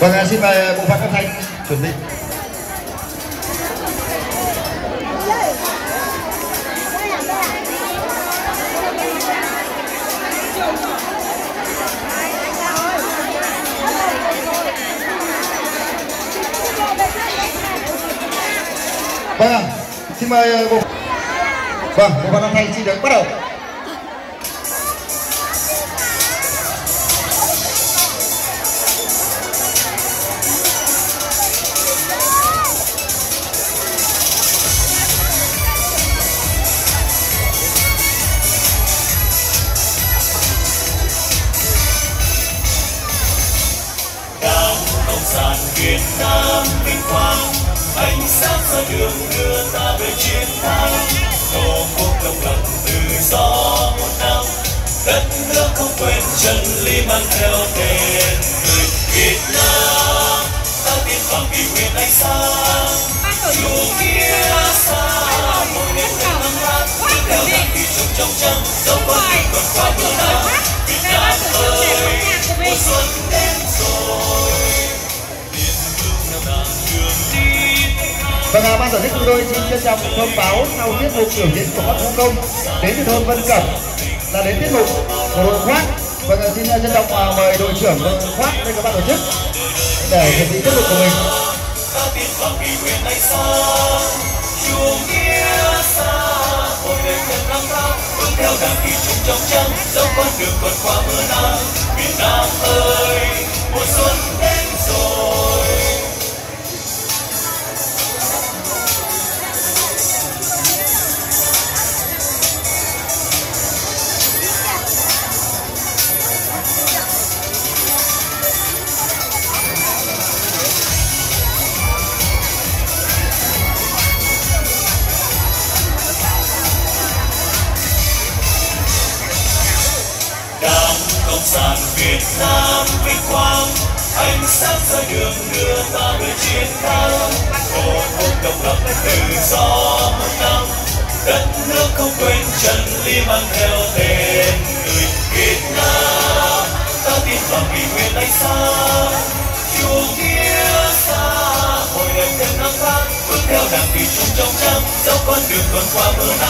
Vâng, xin mời bộ phận âm thanh chuẩn bị. Vâng, xin mời ờ, bộ Vâng, bộ phận âm thanh xin được bắt đầu. Sản Việt Nam vinh quang, ánh sáng soi đường đưa ta về chiến thắng. Tổ quốc độc lập tự do một năm, đất nước không quên chân lý mang theo tên người Việt Nam. Vâng, à, ban tổ chức chúng tôi xin trân trọng thông báo sau tiết mục biểu diễn của các vũ công đến từ thôn Vân Cẩm là đến tiết mục của đội khoát. Vâng, à, xin ờ, trân trọng à, mời đội trưởng đội khoát đây các ban tổ chức để chuẩn bị tiết mục của mình. theo kỳ trong trắng dẫu sản Việt Nam vinh quang, ánh sáng soi đường đưa ta về chiến thắng. Tổ quốc độc lập tự do một năm, đất nước không quên chân lý mang theo tên người Việt Nam. Ta tin vào kỷ nguyên ánh sáng chủ nghĩa xã hội đẹp thêm năm tháng bước theo đảng vì chung trong trắng, dẫu con đường còn qua mưa nắng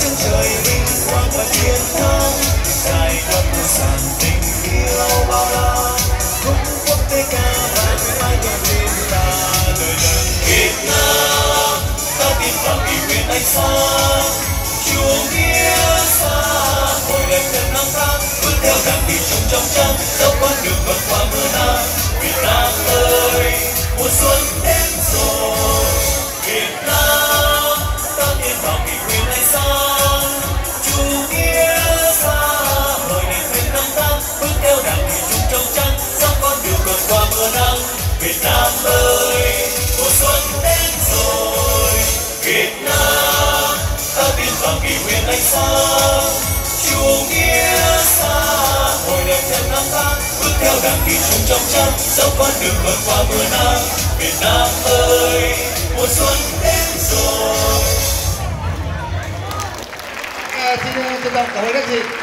chân trời vinh quang và chiến thắng dài khắp muôn sàn tình yêu bao la khúc quốc tế ca vang mãi nhộn lên ta đời đời Việt Nam ta tin vào kỷ nguyên ánh sáng Việt ờ, Nam ta tin vào kỷ nguyên ánh sáng chủ nghĩa xã hội đẹp thêm năm tháng bước theo đảng kỳ trung trong trắng dẫu con đường vượt qua mưa nắng Việt Nam ơi mùa xuân đến rồi À, xin trân trọng cảm ơn các chị.